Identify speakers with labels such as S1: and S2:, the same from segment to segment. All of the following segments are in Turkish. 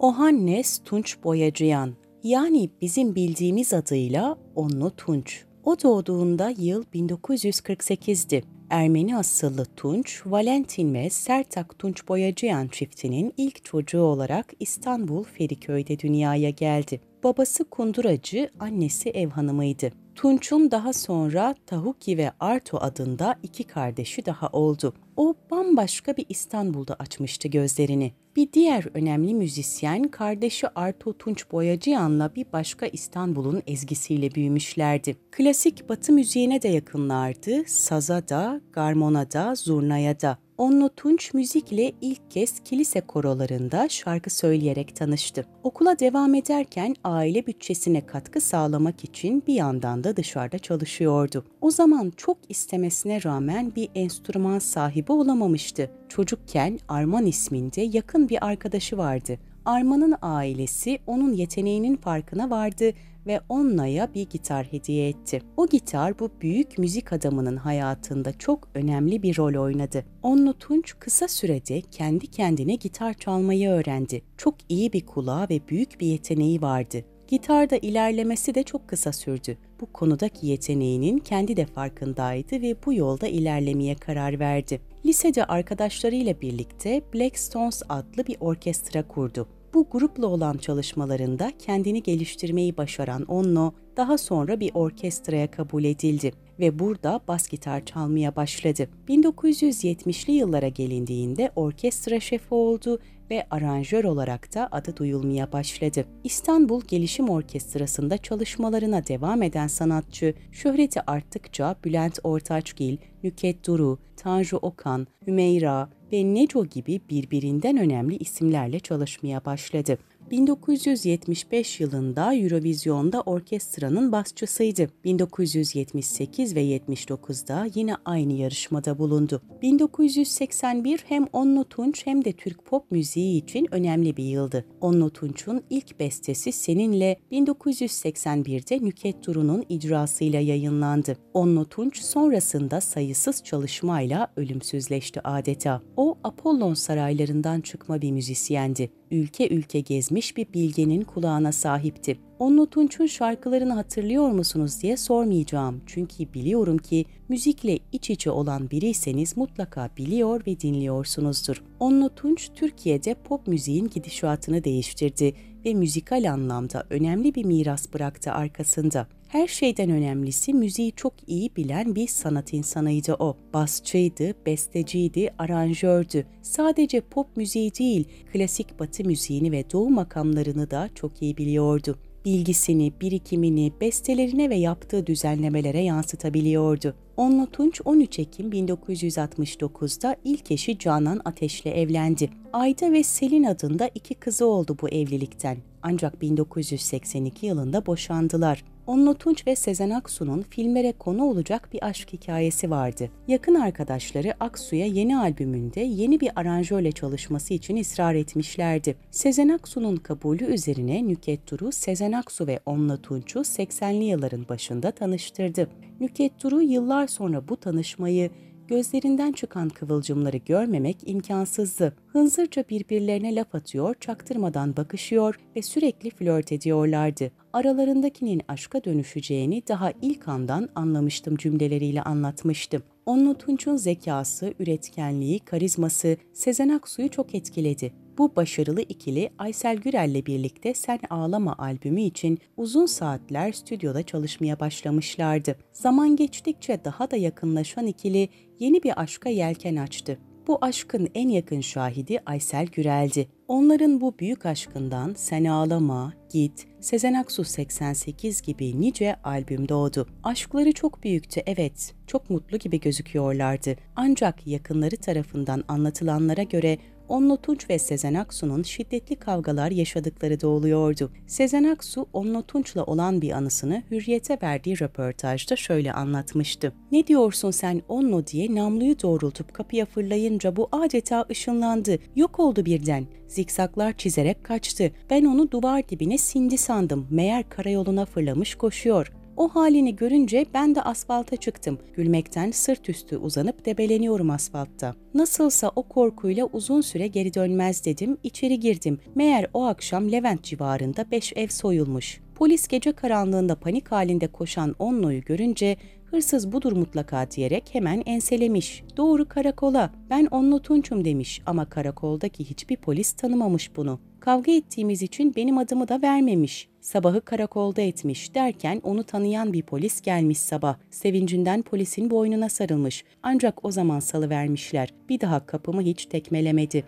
S1: Ohannes Tunç Boyacıyan yani bizim bildiğimiz adıyla Onlu Tunç. O doğduğunda yıl 1948'di. Ermeni asıllı Tunç, Valentin ve Sertak Tunç Boyacıyan çiftinin ilk çocuğu olarak İstanbul Feriköy'de dünyaya geldi. Babası kunduracı, annesi ev hanımıydı. Tunç'un daha sonra Tahuki ve Arto adında iki kardeşi daha oldu. O bambaşka bir İstanbul'da açmıştı gözlerini. Bir diğer önemli müzisyen kardeşi Arto Tunç Boyacıyan'la bir başka İstanbul'un ezgisiyle büyümüşlerdi. Klasik batı müziğine de yakınlardı, saza da, garmona da, zurnaya da. Onlu Tunç müzikle ilk kez kilise korolarında şarkı söyleyerek tanıştı. Okula devam ederken aile bütçesine katkı sağlamak için bir yandan da dışarıda çalışıyordu. O zaman çok istemesine rağmen bir enstrüman sahibi olamamıştı. Çocukken Arman isminde yakın bir arkadaşı vardı. Arman'ın ailesi onun yeteneğinin farkına vardı ve Onna'ya bir gitar hediye etti. O gitar bu büyük müzik adamının hayatında çok önemli bir rol oynadı. Onlu Tunç kısa sürede kendi kendine gitar çalmayı öğrendi. Çok iyi bir kulağı ve büyük bir yeteneği vardı. Gitarda ilerlemesi de çok kısa sürdü. Bu konudaki yeteneğinin kendi de farkındaydı ve bu yolda ilerlemeye karar verdi. Lisede arkadaşlarıyla birlikte Black Stones adlı bir orkestra kurdu. Bu grupla olan çalışmalarında kendini geliştirmeyi başaran Onno daha sonra bir orkestraya kabul edildi ve burada bas gitar çalmaya başladı. 1970'li yıllara gelindiğinde orkestra şefi oldu ve aranjör olarak da adı duyulmaya başladı. İstanbul Gelişim Orkestrası'nda çalışmalarına devam eden sanatçı, şöhreti arttıkça Bülent Ortaçgil, Nüket Duru, Tanju Okan, Hümeyra ve Neco gibi birbirinden önemli isimlerle çalışmaya başladı. 1975 yılında Eurovision'da orkestranın basçısıydı. 1978 ve 79'da yine aynı yarışmada bulundu. 1981 hem Onno Tunç hem de Türk pop müziği için önemli bir yıldı. Onno Tunç'un ilk bestesi Seninle 1981'de Nüket Duru'nun icrasıyla yayınlandı. Onno Tunç sonrasında sayısız çalışmayla ölümsüzleşti adeta. O Apollon saraylarından çıkma bir müzisyendi ülke ülke gezmiş bir bilgenin kulağına sahipti. Onlu Tunç'un şarkılarını hatırlıyor musunuz diye sormayacağım. Çünkü biliyorum ki müzikle iç içe olan biriyseniz mutlaka biliyor ve dinliyorsunuzdur. Onlu Tunç Türkiye'de pop müziğin gidişatını değiştirdi ve müzikal anlamda önemli bir miras bıraktı arkasında. Her şeyden önemlisi müziği çok iyi bilen bir sanat insanıydı o. Basçıydı, besteciydi, aranjördü. Sadece pop müziği değil, klasik batı müziğini ve doğu makamlarını da çok iyi biliyordu bilgisini, birikimini bestelerine ve yaptığı düzenlemelere yansıtabiliyordu. Onlu Tunç 13 Ekim 1969'da ilk eşi Canan Ateş'le evlendi. Ayda ve Selin adında iki kızı oldu bu evlilikten. Ancak 1982 yılında boşandılar. Onlu Tunç ve Sezen Aksu'nun filmlere konu olacak bir aşk hikayesi vardı. Yakın arkadaşları Aksu'ya yeni albümünde yeni bir aranjörle çalışması için ısrar etmişlerdi. Sezen Aksu'nun kabulü üzerine Nüket Duru, Sezen Aksu ve Onlu Tunç'u 80'li yılların başında tanıştırdı. Nüket Duru yıllar sonra bu tanışmayı gözlerinden çıkan kıvılcımları görmemek imkansızdı. Hınzırca birbirlerine laf atıyor, çaktırmadan bakışıyor ve sürekli flört ediyorlardı. Aralarındakinin aşka dönüşeceğini daha ilk andan anlamıştım cümleleriyle anlatmıştım. Onlu Tunç'un zekası, üretkenliği, karizması Sezen Aksu'yu çok etkiledi. Bu başarılı ikili Aysel Gürel'le birlikte Sen Ağlama albümü için uzun saatler stüdyoda çalışmaya başlamışlardı. Zaman geçtikçe daha da yakınlaşan ikili yeni bir aşka yelken açtı. Bu aşkın en yakın şahidi Aysel Gürel'di. Onların bu büyük aşkından Sen Ağlama, Git, Sezen Aksu 88 gibi nice albüm doğdu. Aşkları çok büyüktü evet, çok mutlu gibi gözüküyorlardı. Ancak yakınları tarafından anlatılanlara göre Onlu Tunç ve Sezen Aksu'nun şiddetli kavgalar yaşadıkları da oluyordu. Sezen Aksu, Onlu Tunç'la olan bir anısını Hürriyet'e verdiği röportajda şöyle anlatmıştı. Ne diyorsun sen Onlu diye namluyu doğrultup kapıya fırlayınca bu adeta ışınlandı, yok oldu birden. Zikzaklar çizerek kaçtı. Ben onu duvar dibine sindi sandım. Meğer karayoluna fırlamış koşuyor. O halini görünce ben de asfalta çıktım. Gülmekten sırt üstü uzanıp debeleniyorum asfaltta. Nasılsa o korkuyla uzun süre geri dönmez dedim, içeri girdim. Meğer o akşam Levent civarında beş ev soyulmuş. Polis gece karanlığında panik halinde koşan Onno'yu görünce hırsız budur mutlaka diyerek hemen enselemiş. Doğru karakola. Ben Onno Tunç'um demiş ama karakoldaki hiçbir polis tanımamış bunu. Kavga ettiğimiz için benim adımı da vermemiş. Sabahı karakolda etmiş derken onu tanıyan bir polis gelmiş sabah. Sevincinden polisin boynuna sarılmış. Ancak o zaman salı vermişler. Bir daha kapımı hiç tekmelemedi.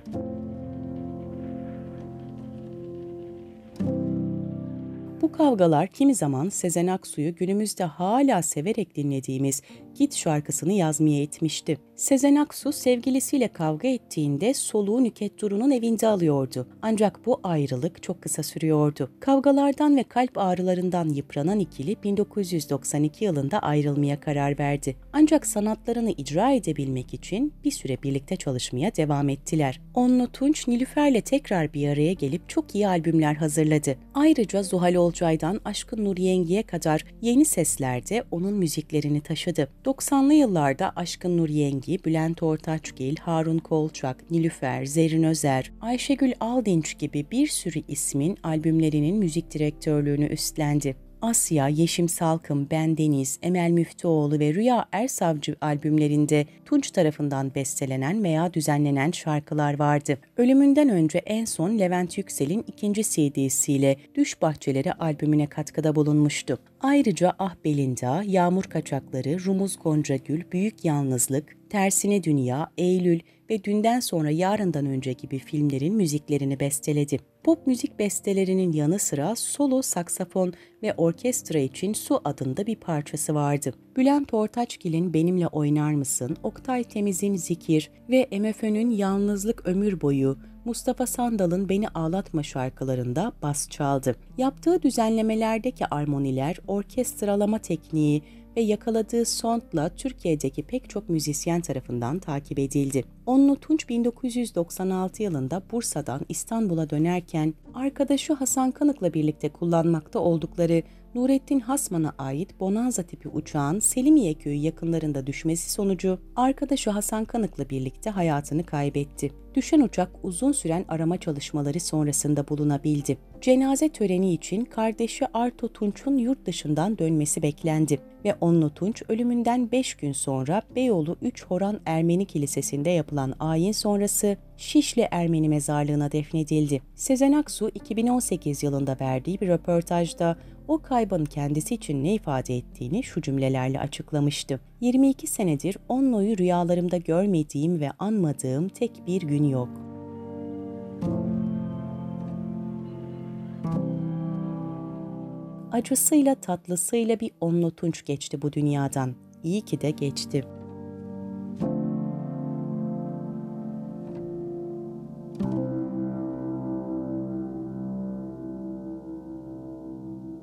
S1: Bu kavgalar kimi zaman Sezen Aksu'yu günümüzde hala severek dinlediğimiz Git şarkısını yazmaya etmişti. Sezen Aksu sevgilisiyle kavga ettiğinde soluğu Nüket Duru'nun evinde alıyordu. Ancak bu ayrılık çok kısa sürüyordu. Kavgalardan ve kalp ağrılarından yıpranan ikili 1992 yılında ayrılmaya karar verdi. Ancak sanatlarını icra edebilmek için bir süre birlikte çalışmaya devam ettiler. Onlu Tunç Nilüfer'le tekrar bir araya gelip çok iyi albümler hazırladı. Ayrıca Zuhal Olcay'dan Aşkın Nur Yengi'ye kadar yeni seslerde onun müziklerini taşıdı. 90'lı yıllarda Aşkın Nur Yengi, Bülent Ortaçgil, Harun Kolçak, Nilüfer, Zerrin Özer, Ayşegül Aldinç gibi bir sürü ismin albümlerinin müzik direktörlüğünü üstlendi. Asya, Yeşim Salkım, Ben Deniz, Emel Müftüoğlu ve Rüya Ersavcı albümlerinde Tunç tarafından bestelenen veya düzenlenen şarkılar vardı. Ölümünden önce en son Levent Yüksel'in ikinci CD'siyle Düş Bahçeleri albümüne katkıda bulunmuştu. Ayrıca Ah Belinda, Yağmur Kaçakları, Rumuz Goncagül, Büyük Yalnızlık, Tersine Dünya, Eylül ve Dünden Sonra Yarından Önce gibi filmlerin müziklerini besteledi. Pop müzik bestelerinin yanı sıra solo saksafon ve orkestra için Su adında bir parçası vardı. Bülent Ortaçgil'in Benimle Oynar Mısın, Oktay Temiz'in Zikir ve MFÖ'nün Yalnızlık Ömür Boyu, Mustafa Sandal'ın Beni Ağlatma şarkılarında bas çaldı. Yaptığı düzenlemelerdeki armoniler, orkestralama tekniği ve yakaladığı soundla Türkiye'deki pek çok müzisyen tarafından takip edildi. Onlu Tunç 1996 yılında Bursa'dan İstanbul'a dönerken arkadaşı Hasan Kanık'la birlikte kullanmakta oldukları Nurettin Hasman'a ait Bonanza tipi uçağın Selimiye köyü yakınlarında düşmesi sonucu arkadaşı Hasan Kanık'la birlikte hayatını kaybetti. Düşen uçak uzun süren arama çalışmaları sonrasında bulunabildi. Cenaze töreni için kardeşi Arto Tunç'un yurt dışından dönmesi beklendi ve Onlu Tunç ölümünden 5 gün sonra Beyoğlu 3 Horan Ermeni Kilisesi'nde yapılan ayin sonrası Şişli Ermeni mezarlığına defnedildi. Sezen Aksu 2018 yılında verdiği bir röportajda o kaybın kendisi için ne ifade ettiğini şu cümlelerle açıklamıştı. 22 senedir Onno'yu rüyalarımda görmediğim ve anmadığım tek bir gün yok. Acısıyla tatlısıyla bir Onno Tunç geçti bu dünyadan. İyi ki de geçti.